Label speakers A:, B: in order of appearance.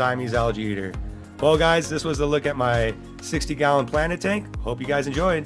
A: Siamese algae eater. Well, guys, this was a look at my 60 gallon planet tank. Hope you guys enjoyed.